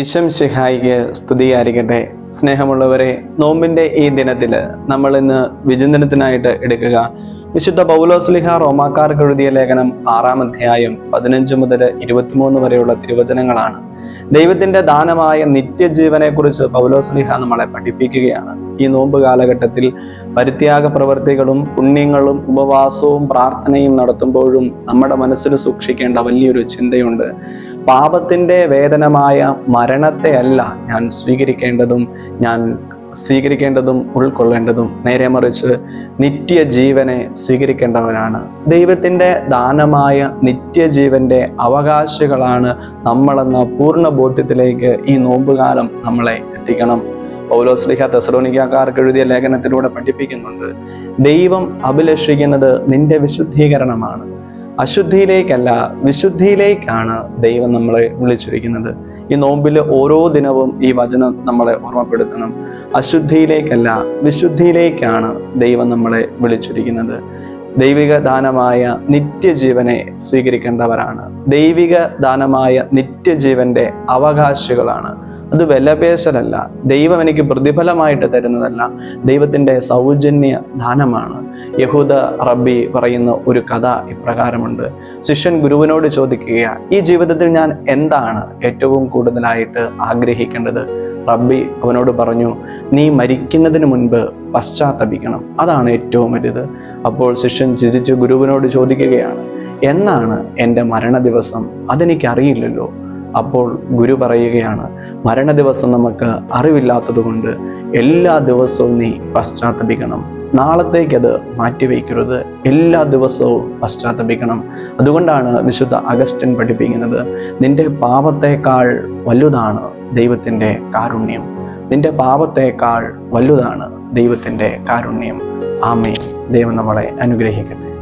ഈശം ശിഹായിക്ക് സ്തുതിയായിരിക്കട്ടെ. സ്നേഹമുള്ളവരെ നോമ്പിന്റെ ഈ ദിനത്തിൽ നമ്മൾ ഇന്ന് വിചിന്തനത്തിനായിട്ട് എടുക്കുക. വിശുദ്ധ പൗലോസ്ലിഹ റോമാക്കാർക്ക് എഴുതിയ ലേഖനം ആറാം അധ്യായം പതിനഞ്ച് മുതൽ ഇരുപത്തിമൂന്ന് വരെയുള്ള തിരുവചനങ്ങളാണ്. ദൈവത്തിന്റെ ദാനമായ നിത്യജീവനെ കുറിച്ച് പൗലോസ്ലിഹ നമ്മളെ പഠിപ്പിക്കുകയാണ്. ഈ നോമ്പ് കാലഘട്ടത്തിൽ പരിത്യാഗ പ്രവൃത്തികളും പുണ്യങ്ങളും ഉപവാസവും പ്രാർത്ഥനയും നടത്തുമ്പോഴും നമ്മുടെ മനസ്സിൽ സൂക്ഷിക്കേണ്ട വലിയൊരു ചിന്തയുണ്ട്. പാപത്തിന്റെ വേദനമായ മരണത്തെ അല്ല ഞാൻ സ്വീകരിക്കേണ്ടതും ഞാൻ സ്വീകരിക്കേണ്ടതും ഉൾക്കൊള്ളേണ്ടതും. നേരെ മറിച്ച് നിത്യജീവനെ സ്വീകരിക്കേണ്ടവനാണ്. ദൈവത്തിന്റെ ദാനമായ നിത്യജീവന്റെ അവകാശികളാണ് നമ്മളെന്ന പൂർണ ബോധ്യത്തിലേക്ക് ഈ നോമ്പുകാലം നമ്മളെ എത്തിക്കണം. പൗലോസ്ലിഹ തെസ്രോണിക്കാർക്ക് എഴുതിയ ലേഖനത്തിലൂടെ പഠിപ്പിക്കുന്നുണ്ട് ദൈവം അഭിലഷിക്കുന്നത് നിന്റെ വിശുദ്ധീകരണമാണ്. അശുദ്ധിയിലേക്കല്ല വിശുദ്ധിയിലേക്കാണ് ദൈവം നമ്മളെ വിളിച്ചിരിക്കുന്നത്. ഈ നോമ്പിൽ ഓരോ ദിനവും ഈ വചനം നമ്മളെ ഓർമ്മപ്പെടുത്തണം. അശുദ്ധിയിലേക്കല്ല വിശുദ്ധിയിലേക്കാണ് ദൈവം നമ്മളെ വിളിച്ചിരിക്കുന്നത്. ദൈവിക ദാനമായ നിത്യജീവനെ സ്വീകരിക്കേണ്ടവരാണ്. ദൈവിക ദാനമായ നിത്യജീവന്റെ അവകാശികളാണ്. അത് വിലപേശലല്ല. ദൈവം എനിക്ക് പ്രതിഫലമായിട്ട് തരുന്നതല്ല. ദൈവത്തിന്റെ സൗജന്യ ദാനമാണ്. യഹൂദ റബ്ബി പറയുന്ന ഒരു കഥ ഇപ്രകാരമുണ്ട്. ശിഷ്യൻ ഗുരുവിനോട് ചോദിക്കുക ഈ ജീവിതത്തിൽ ഞാൻ എന്താണ് ഏറ്റവും കൂടുതലായിട്ട് ആഗ്രഹിക്കേണ്ടത്? റബ്ബി അവനോട് പറഞ്ഞു നീ മരിക്കുന്നതിന് മുൻപ് പശ്ചാത്തപിക്കണം. അതാണ് ഏറ്റവും വലുത്. അപ്പോൾ ശിഷ്യൻ ചിരിച്ച് ഗുരുവിനോട് ചോദിക്കുകയാണ് എന്നാണ് എന്റെ മരണ ദിവസം അതെനിക്കറിയില്ലല്ലോ. അപ്പോൾ ഗുരു പറയുകയാണ് മരണ ദിവസം നമുക്ക് അറിവില്ലാത്തത് കൊണ്ട് എല്ലാ ദിവസവും നീ പശ്ചാത്തപിക്കണം. നാളത്തേക്കത് മാറ്റിവെക്കരുത്. എല്ലാ ദിവസവും പശ്ചാത്തപിക്കണം. അതുകൊണ്ടാണ് വിശുദ്ധ അഗസ്റ്റിൻ പഠിപ്പിക്കുന്നത് നിന്റെ പാപത്തേക്കാൾ വലുതാണ് ദൈവത്തിന്റെ കാരുണ്യം. നിന്റെ പാപത്തേക്കാൾ വലുതാണ് ദൈവത്തിന്റെ കാരുണ്യം. ആമേ ദൈവം നമ്മളെ അനുഗ്രഹിക്കട്ടെ.